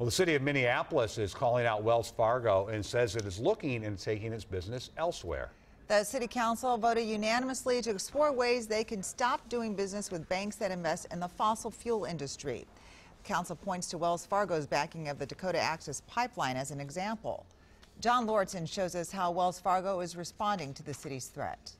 Well, the city of Minneapolis is calling out Wells Fargo and says it is looking and taking its business elsewhere. The city council voted unanimously to explore ways they can stop doing business with banks that invest in the fossil fuel industry. Council points to Wells Fargo's backing of the Dakota Access Pipeline as an example. John Lauritsen shows us how Wells Fargo is responding to the city's threat.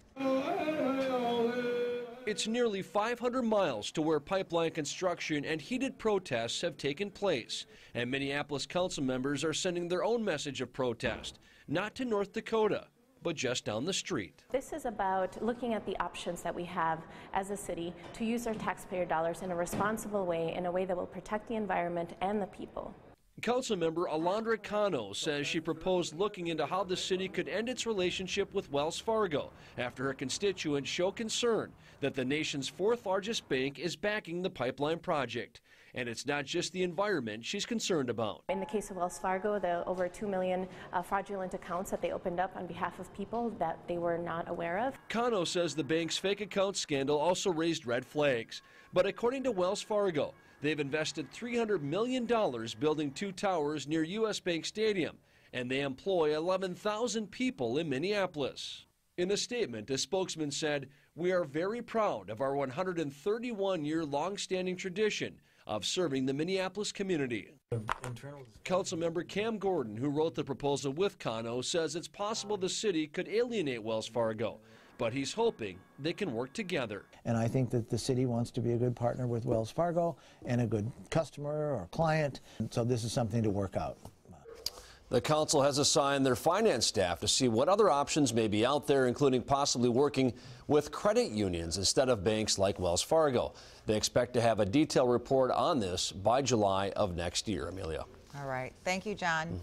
It's nearly 500 miles to where pipeline construction and heated protests have taken place. And Minneapolis council members are sending their own message of protest, not to North Dakota, but just down the street. This is about looking at the options that we have as a city to use our taxpayer dollars in a responsible way, in a way that will protect the environment and the people. Councilmember Alondra Cano says she proposed looking into how the city could end its relationship with Wells Fargo after her constituents show concern that the nation's fourth largest bank is backing the pipeline project. And it's not just the environment she's concerned about. In the case of Wells Fargo, the over 2 million uh, fraudulent accounts that they opened up on behalf of people that they were not aware of. Cano says the bank's fake account scandal also raised red flags. But according to Wells Fargo, they've invested $300 million building two towers near U.S. Bank Stadium, and they employ 11,000 people in Minneapolis. In a statement, a spokesman said, We are very proud of our 131 year long standing tradition of serving the Minneapolis community. Councilmember Cam Gordon, who wrote the proposal with Cano, says it's possible the city could alienate Wells Fargo, but he's hoping they can work together. And I think that the city wants to be a good partner with Wells Fargo and a good customer or client. So this is something to work out. The council has assigned their finance staff to see what other options may be out there, including possibly working with credit unions instead of banks like Wells Fargo. They expect to have a detailed report on this by July of next year. Amelia. All right. Thank you, John. Mm.